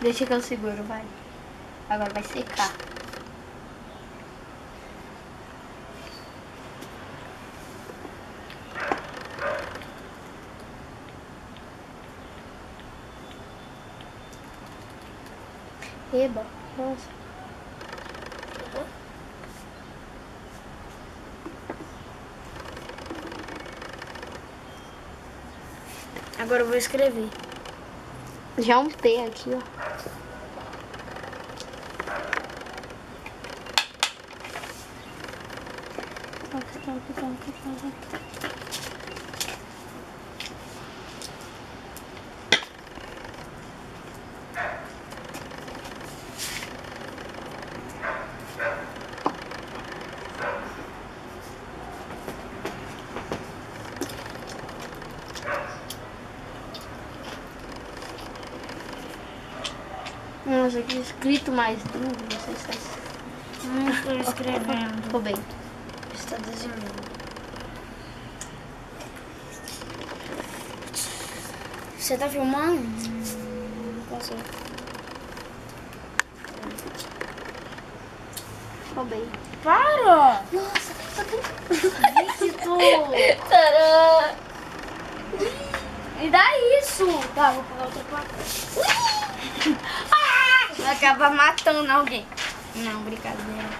Deixa que eu seguro, vai. Agora vai secar. Eba, nossa. Agora eu vou escrever. Já um T aqui, ó. Nossa, aqui escrito mais duro, não sei se tá Não estou escrevendo. Ficou bem. Está desenhando. Você tá filmando? Não posso. Ficou bem. Para! Nossa, tá tão... Victor! Tcharam! Me dá isso! Tá, vou pegar outra placa. Ah! acaba matando alguém. Não, brincadeira.